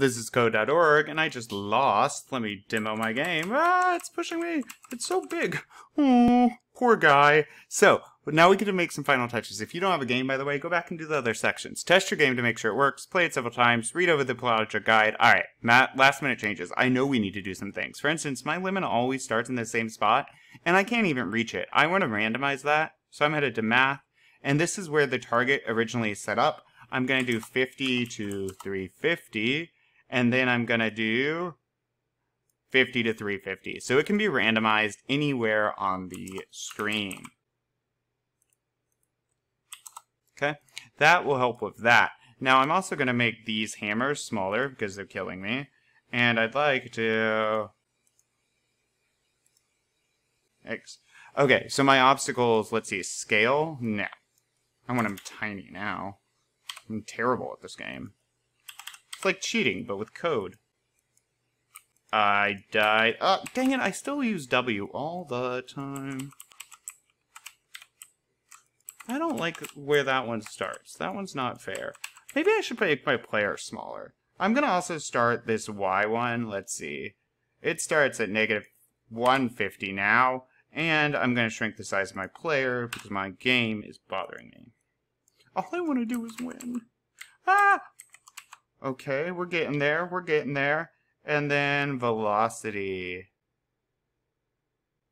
this is code.org, and I just lost. Let me demo my game. Ah, it's pushing me. It's so big. Oh, poor guy. So, now we get to make some final touches. If you don't have a game, by the way, go back and do the other sections. Test your game to make sure it works, play it several times, read over the project guide. Alright, Matt, last minute changes. I know we need to do some things. For instance, my limit always starts in the same spot, and I can't even reach it. I want to randomize that, so I'm headed to math, and this is where the target originally is set up. I'm going to do 50 to 350, and then I'm going to do 50 to 350. So it can be randomized anywhere on the screen. Okay, that will help with that. Now I'm also going to make these hammers smaller because they're killing me. And I'd like to... X. Okay, so my obstacles, let's see, scale? No. I want them tiny now. I'm terrible at this game. It's like cheating, but with code. I died. Oh, dang it, I still use W all the time. I don't like where that one starts. That one's not fair. Maybe I should make my player smaller. I'm going to also start this Y one. Let's see. It starts at negative 150 now. And I'm going to shrink the size of my player because my game is bothering me. All I want to do is win. Ah! Okay, we're getting there. We're getting there. And then velocity.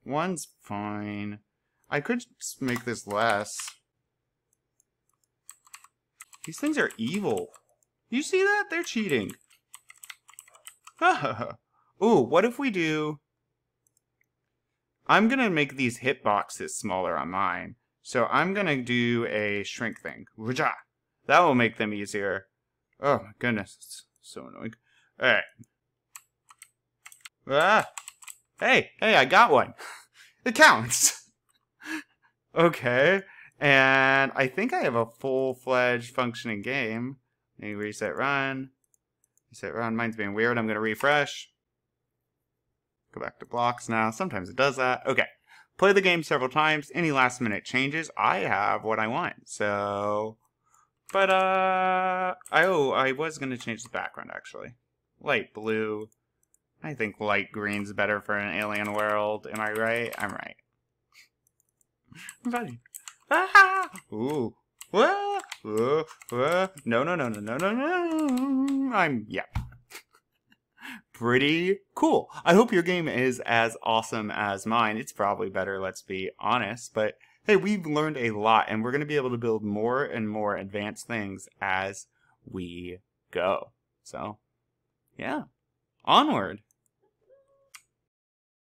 One's fine. I could make this less. These things are evil. You see that? They're cheating. Ooh, what if we do... I'm going to make these hitboxes smaller on mine. So I'm going to do a shrink thing. That will make them easier. Oh my goodness, it's so annoying. Alright. Ah! Hey, hey, I got one. it counts. okay. And I think I have a full-fledged functioning game. Let me reset run. Reset run. Mine's being weird. I'm going to refresh. Go back to blocks now. Sometimes it does that. Okay. Play the game several times. Any last minute changes, I have what I want. So, but, uh, I, oh, I was going to change the background actually. Light blue. I think light green's better for an alien world. Am I right? I'm right. I'm funny. Ah! Ooh. Ah! Ooh. Ah! No, no, no, no, no, no, no. I'm, yeah. Pretty cool. I hope your game is as awesome as mine. It's probably better, let's be honest. But hey, we've learned a lot, and we're going to be able to build more and more advanced things as we go. So, yeah. Onward.